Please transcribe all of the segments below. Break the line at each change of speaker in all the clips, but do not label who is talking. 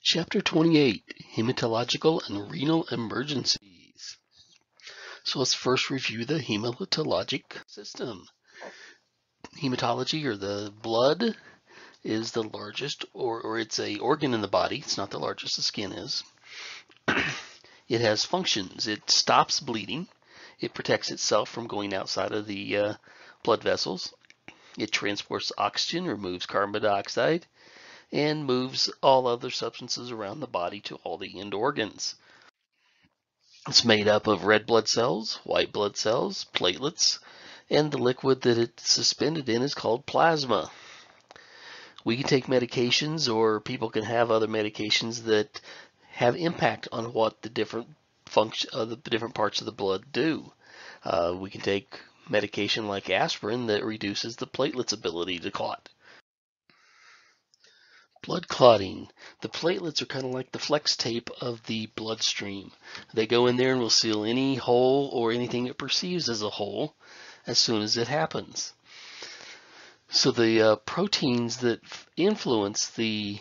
Chapter 28 Hematological and Renal Emergencies. So let's first review the hematologic system. Hematology, or the blood, is the largest, or, or it's a organ in the body. It's not the largest, the skin is. it has functions. It stops bleeding. It protects itself from going outside of the uh, blood vessels. It transports oxygen, removes carbon dioxide, and moves all other substances around the body to all the end organs. It's made up of red blood cells, white blood cells, platelets, and the liquid that it's suspended in is called plasma. We can take medications or people can have other medications that have impact on what the different function of uh, the different parts of the blood do. Uh, we can take medication like aspirin that reduces the platelets ability to clot. Blood clotting. The platelets are kind of like the flex tape of the bloodstream. They go in there and will seal any hole or anything it perceives as a hole as soon as it happens. So the uh, proteins that influence the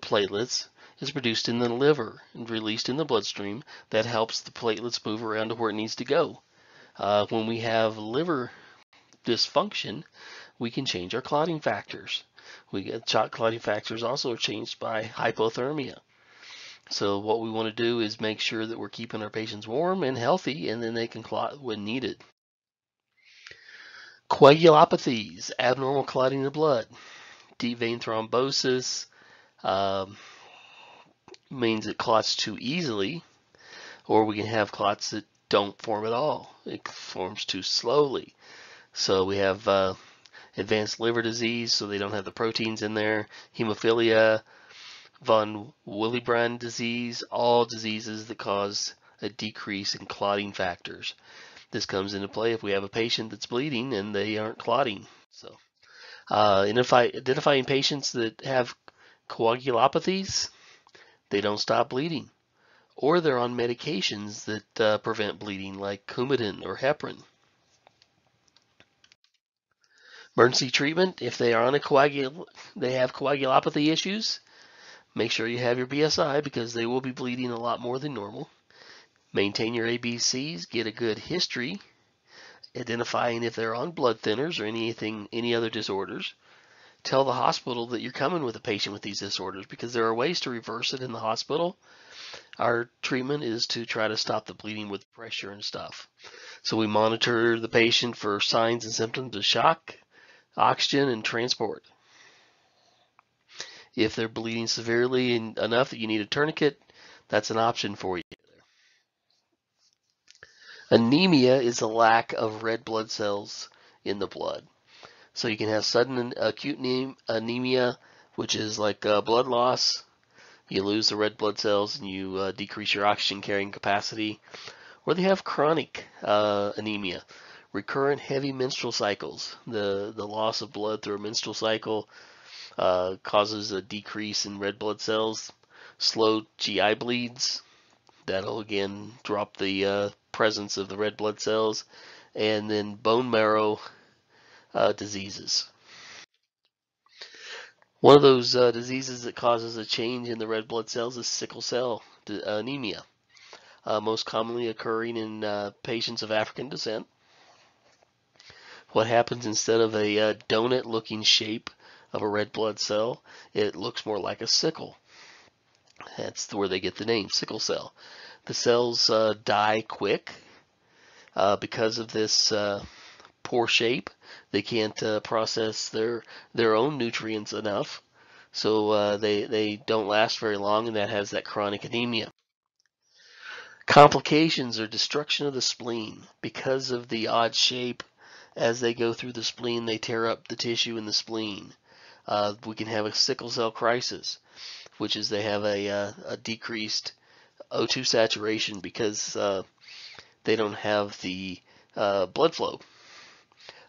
platelets is produced in the liver and released in the bloodstream. That helps the platelets move around to where it needs to go. Uh, when we have liver dysfunction, we can change our clotting factors. We get shot clotting factors also are changed by hypothermia. So what we want to do is make sure that we're keeping our patients warm and healthy, and then they can clot when needed. Coagulopathies, abnormal clotting of the blood, deep vein thrombosis, um, means it clots too easily, or we can have clots that don't form at all. It forms too slowly. So we have uh, advanced liver disease, so they don't have the proteins in there, hemophilia, von Willebrand disease, all diseases that cause a decrease in clotting factors. This comes into play if we have a patient that's bleeding and they aren't clotting. So, uh, identify, identifying patients that have coagulopathies, they don't stop bleeding. Or they're on medications that uh, prevent bleeding like Coumadin or heparin. Emergency treatment, if they are on a coagul, they have coagulopathy issues, make sure you have your BSI because they will be bleeding a lot more than normal. Maintain your ABCs, get a good history, identifying if they're on blood thinners or anything, any other disorders. Tell the hospital that you're coming with a patient with these disorders because there are ways to reverse it in the hospital. Our treatment is to try to stop the bleeding with pressure and stuff. So we monitor the patient for signs and symptoms of shock, oxygen, and transport. If they're bleeding severely enough that you need a tourniquet, that's an option for you. Anemia is a lack of red blood cells in the blood. So you can have sudden acute anemia, which is like uh, blood loss. You lose the red blood cells and you uh, decrease your oxygen carrying capacity. Or they have chronic uh, anemia, recurrent heavy menstrual cycles. The, the loss of blood through a menstrual cycle uh, causes a decrease in red blood cells. Slow GI bleeds. That'll again drop the uh, presence of the red blood cells. And then bone marrow uh, diseases. One of those uh, diseases that causes a change in the red blood cells is sickle cell anemia, uh, most commonly occurring in uh, patients of African descent what happens instead of a uh, donut looking shape of a red blood cell, it looks more like a sickle. That's where they get the name, sickle cell. The cells uh, die quick uh, because of this uh, poor shape. They can't uh, process their their own nutrients enough, so uh, they they don't last very long, and that has that chronic anemia. Complications or destruction of the spleen because of the odd shape as they go through the spleen, they tear up the tissue in the spleen. Uh, we can have a sickle cell crisis, which is they have a, uh, a decreased O2 saturation because uh, they don't have the uh, blood flow.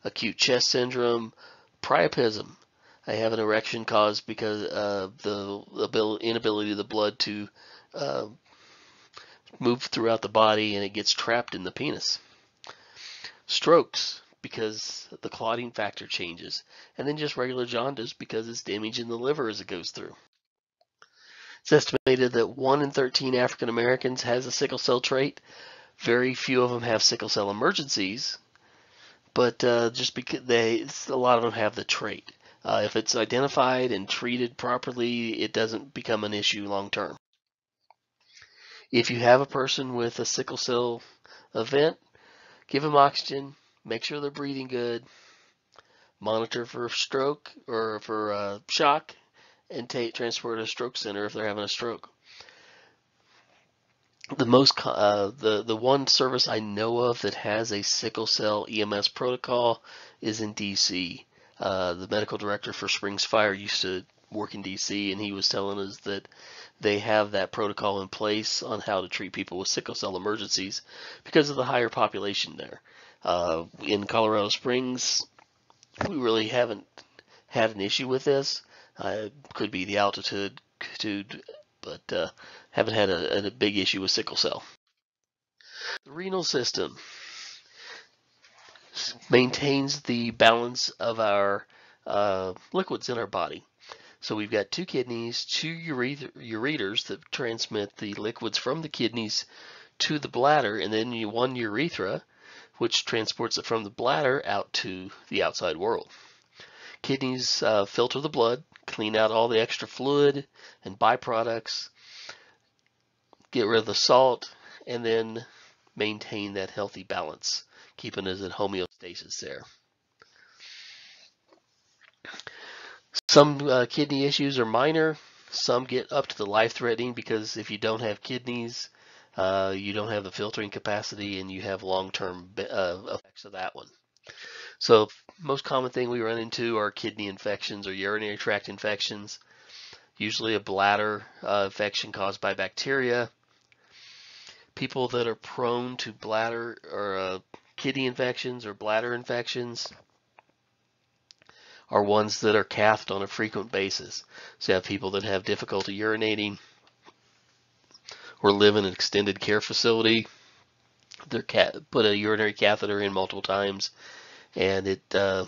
Acute chest syndrome, priapism. I have an erection caused because of the inability of the blood to uh, move throughout the body and it gets trapped in the penis. Strokes because the clotting factor changes, and then just regular jaundice because it's damaging the liver as it goes through. It's estimated that 1 in 13 African Americans has a sickle cell trait. Very few of them have sickle cell emergencies, but uh, just because they, a lot of them have the trait. Uh, if it's identified and treated properly, it doesn't become an issue long term. If you have a person with a sickle cell event, give them oxygen, make sure they're breathing good, monitor for stroke or for uh, shock, and take transport to a stroke center if they're having a stroke. The most uh, the the one service I know of that has a sickle cell EMS protocol is in DC. Uh, the medical director for Springs Fire used to work in DC, and he was telling us that they have that protocol in place on how to treat people with sickle cell emergencies because of the higher population there. Uh, in Colorado Springs, we really haven't had an issue with this. Uh, could be the altitude, but uh, haven't had a, a big issue with sickle cell. The renal system maintains the balance of our uh, liquids in our body. So we've got two kidneys, two ureters that transmit the liquids from the kidneys to the bladder, and then one urethra, which transports it from the bladder out to the outside world. Kidneys uh, filter the blood, clean out all the extra fluid and byproducts, get rid of the salt, and then maintain that healthy balance, keeping us at homeostasis there. Some uh, kidney issues are minor. Some get up to the life-threatening because if you don't have kidneys, uh, you don't have the filtering capacity and you have long-term uh, effects of that one. So most common thing we run into are kidney infections or urinary tract infections, usually a bladder uh, infection caused by bacteria. People that are prone to bladder or uh, kidney infections or bladder infections are ones that are cathed on a frequent basis. So you have people that have difficulty urinating or live in an extended care facility. They're put a urinary catheter in multiple times and it, uh,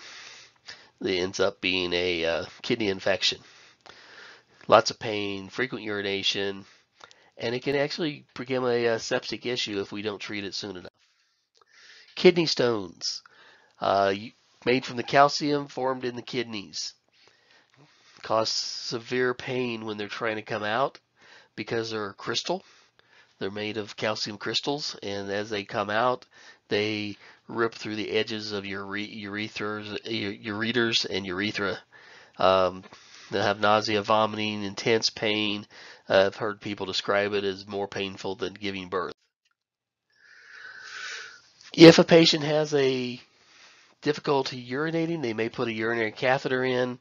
it ends up being a uh, kidney infection. Lots of pain, frequent urination, and it can actually become a, a septic issue if we don't treat it soon enough. Kidney stones, uh, made from the calcium formed in the kidneys, cause severe pain when they're trying to come out because they're a crystal. They're made of calcium crystals, and as they come out, they rip through the edges of your ureters and urethra. Um, they have nausea, vomiting, intense pain. Uh, I've heard people describe it as more painful than giving birth. If a patient has a difficulty urinating, they may put a urinary catheter in.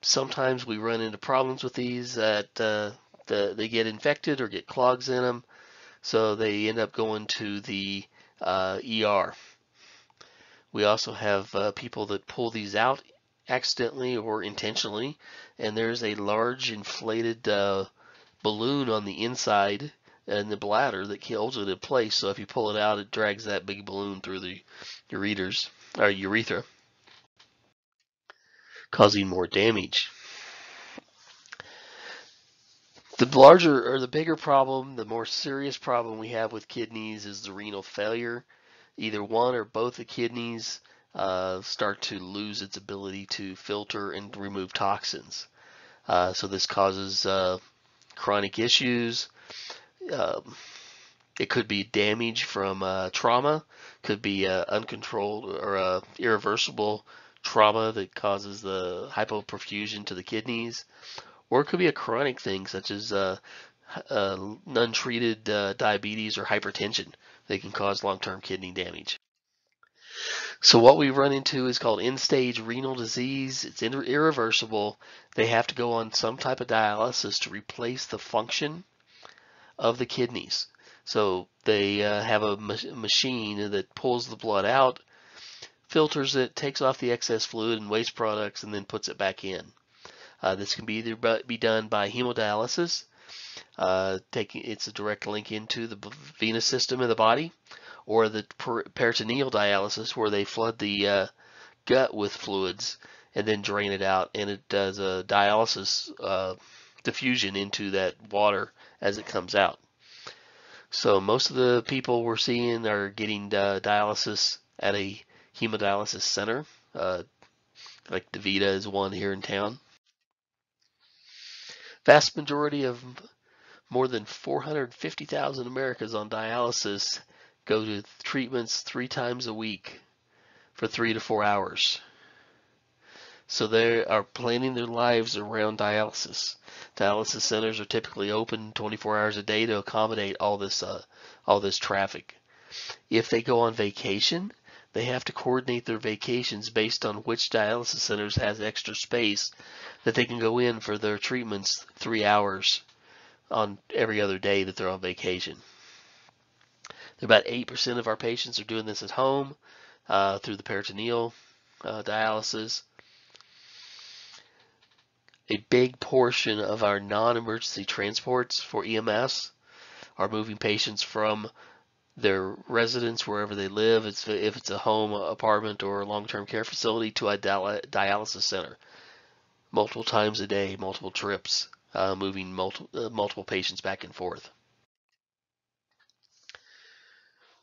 Sometimes we run into problems with these that uh, the, they get infected or get clogs in them. So they end up going to the uh, ER. We also have uh, people that pull these out accidentally or intentionally, and there's a large inflated uh, balloon on the inside and the bladder that holds it in place. So if you pull it out, it drags that big balloon through the ureters or urethra, causing more damage. The larger or the bigger problem, the more serious problem we have with kidneys is the renal failure. Either one or both the kidneys uh, start to lose its ability to filter and remove toxins. Uh, so this causes uh, chronic issues. Um, it could be damage from uh, trauma, could be uh, uncontrolled or uh, irreversible trauma that causes the hypoperfusion to the kidneys, or it could be a chronic thing such as uh, uh, untreated uh, diabetes or hypertension. that can cause long-term kidney damage. So what we run into is called end-stage renal disease. It's irreversible. They have to go on some type of dialysis to replace the function of the kidneys. So they uh, have a ma machine that pulls the blood out, filters it, takes off the excess fluid and waste products, and then puts it back in. Uh, this can be either be done by hemodialysis, uh, taking it's a direct link into the venous system of the body, or the peritoneal dialysis where they flood the uh, gut with fluids and then drain it out, and it does a dialysis uh, diffusion into that water as it comes out. So most of the people we're seeing are getting dialysis at a hemodialysis center. Uh, like DaVita is one here in town. Vast majority of more than 450,000 Americans on dialysis go to treatments three times a week for three to four hours. So they are planning their lives around dialysis. Dialysis centers are typically open 24 hours a day to accommodate all this uh, all this traffic. If they go on vacation, they have to coordinate their vacations based on which dialysis centers has extra space that they can go in for their treatments three hours on every other day that they're on vacation. About 8% of our patients are doing this at home uh, through the peritoneal uh, dialysis. A big portion of our non-emergency transports for EMS are moving patients from their residence wherever they live, it's, if it's a home, apartment, or long-term care facility, to a dialysis center. Multiple times a day, multiple trips uh, moving uh, multiple patients back and forth.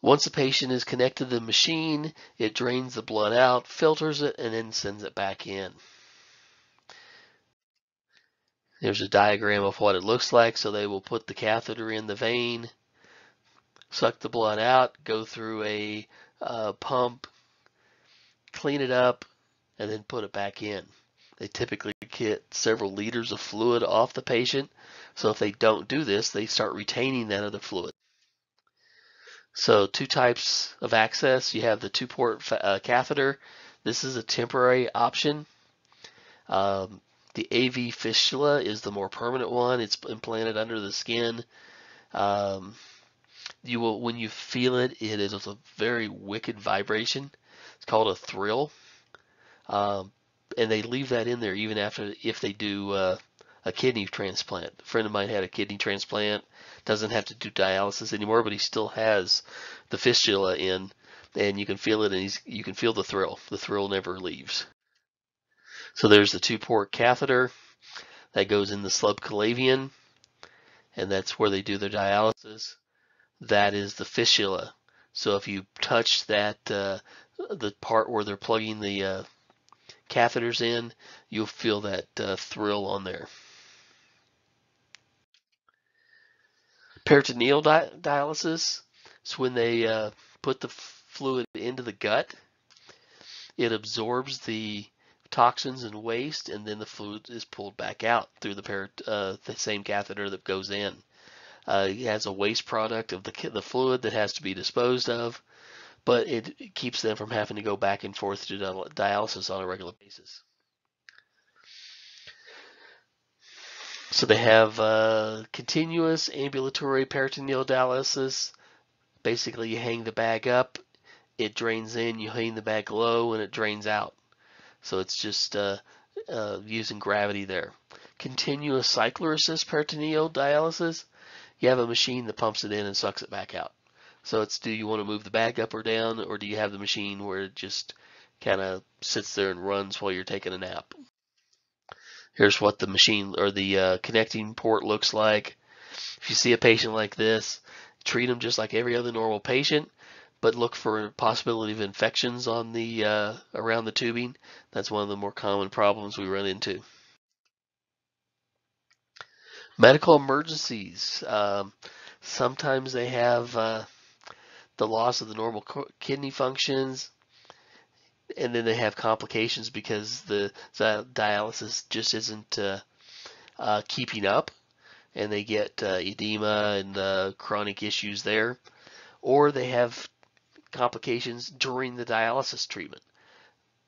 Once a patient is connected to the machine, it drains the blood out, filters it, and then sends it back in. There's a diagram of what it looks like. So they will put the catheter in the vein, suck the blood out, go through a uh, pump, clean it up, and then put it back in. They typically get several liters of fluid off the patient. So if they don't do this, they start retaining that other fluid. So two types of access. You have the two-port uh, catheter. This is a temporary option. Um, the AV fistula is the more permanent one. It's implanted under the skin. Um, you will, when you feel it, it is a very wicked vibration. It's called a thrill. Um, and they leave that in there even after if they do uh, a kidney transplant. A friend of mine had a kidney transplant, doesn't have to do dialysis anymore, but he still has the fistula in, and you can feel it, and he's, you can feel the thrill. The thrill never leaves. So there's the two-port catheter that goes in the subclavian, and that's where they do their dialysis. That is the fistula. So if you touch that, uh, the part where they're plugging the uh, catheters in, you'll feel that uh, thrill on there. Peritoneal di dialysis is when they uh, put the fluid into the gut. It absorbs the toxins and waste, and then the fluid is pulled back out through the, uh, the same catheter that goes in. Uh, it has a waste product of the, the fluid that has to be disposed of but it keeps them from having to go back and forth to dialysis on a regular basis. So they have uh, continuous ambulatory peritoneal dialysis. Basically, you hang the bag up, it drains in, you hang the bag low, and it drains out. So it's just uh, uh, using gravity there. Continuous cycler assist peritoneal dialysis, you have a machine that pumps it in and sucks it back out. So it's do you want to move the bag up or down, or do you have the machine where it just kind of sits there and runs while you're taking a nap? Here's what the machine or the uh, connecting port looks like. If you see a patient like this, treat them just like every other normal patient, but look for a possibility of infections on the uh, around the tubing. That's one of the more common problems we run into. Medical emergencies. Um, sometimes they have uh, the loss of the normal kidney functions, and then they have complications because the, the dialysis just isn't uh, uh, keeping up, and they get uh, edema and uh, chronic issues there, or they have complications during the dialysis treatment.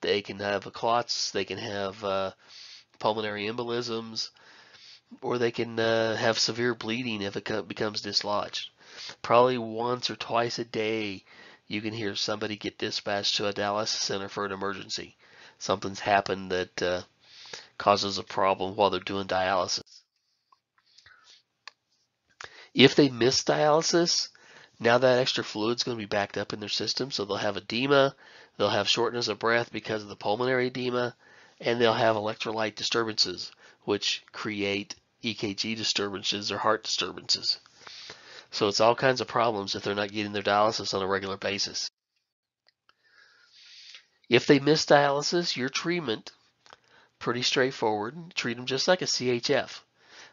They can have clots, they can have uh, pulmonary embolisms, or they can uh, have severe bleeding if it becomes dislodged probably once or twice a day you can hear somebody get dispatched to a dialysis center for an emergency. Something's happened that uh, causes a problem while they're doing dialysis. If they miss dialysis, now that extra fluid is going to be backed up in their system, so they'll have edema, they'll have shortness of breath because of the pulmonary edema, and they'll have electrolyte disturbances, which create EKG disturbances or heart disturbances. So it's all kinds of problems if they're not getting their dialysis on a regular basis. If they miss dialysis, your treatment, pretty straightforward. Treat them just like a CHF.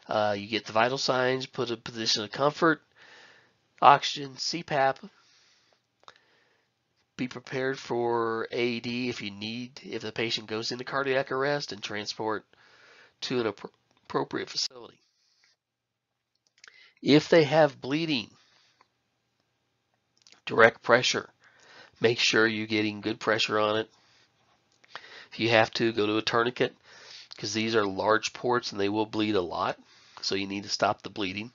Uh, you get the vital signs, put a position of comfort, oxygen, CPAP. Be prepared for AED if you need, if the patient goes into cardiac arrest and transport to an appropriate facility. If they have bleeding, direct pressure, make sure you're getting good pressure on it. If you have to, go to a tourniquet because these are large ports and they will bleed a lot. So you need to stop the bleeding.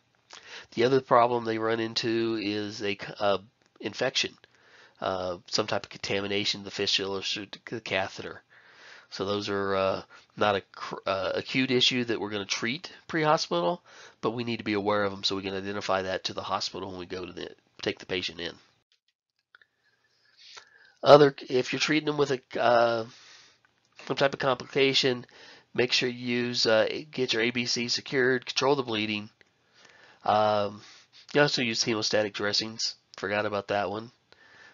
The other problem they run into is a uh, infection, uh, some type of contamination, the fistula or the catheter. So those are uh, not a uh, acute issue that we're going to treat pre-hospital, but we need to be aware of them so we can identify that to the hospital when we go to the, take the patient in. Other, if you're treating them with a uh, some type of complication, make sure you use uh, get your ABC secured, control the bleeding. Um, you also use hemostatic dressings. Forgot about that one.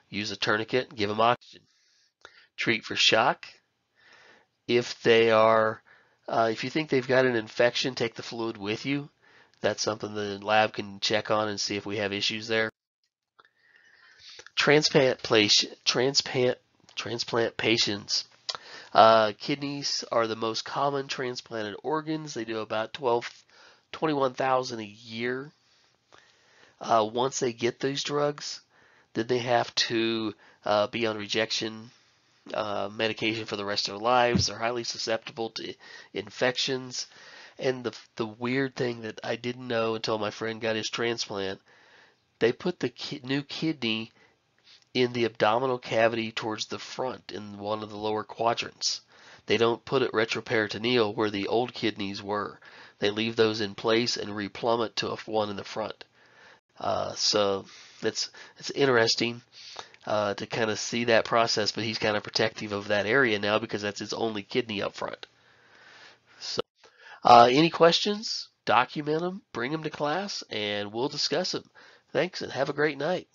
Use a tourniquet, give them oxygen. Treat for shock. If they are, uh, if you think they've got an infection, take the fluid with you. That's something the lab can check on and see if we have issues there. Transplant place, transplant, transplant patients. Uh, kidneys are the most common transplanted organs. They do about 12, 21,000 a year. Uh, once they get those drugs, then they have to uh, be on rejection uh, medication for the rest of their lives. They're highly susceptible to infections. And the the weird thing that I didn't know until my friend got his transplant, they put the ki new kidney in the abdominal cavity towards the front in one of the lower quadrants. They don't put it retroperitoneal where the old kidneys were. They leave those in place and replumb it to a one in the front. Uh, so it's it's interesting uh, to kind of see that process, but he's kind of protective of that area now because that's his only kidney up front. So, uh, any questions? Document them, bring them to class, and we'll discuss them. Thanks, and have a great night.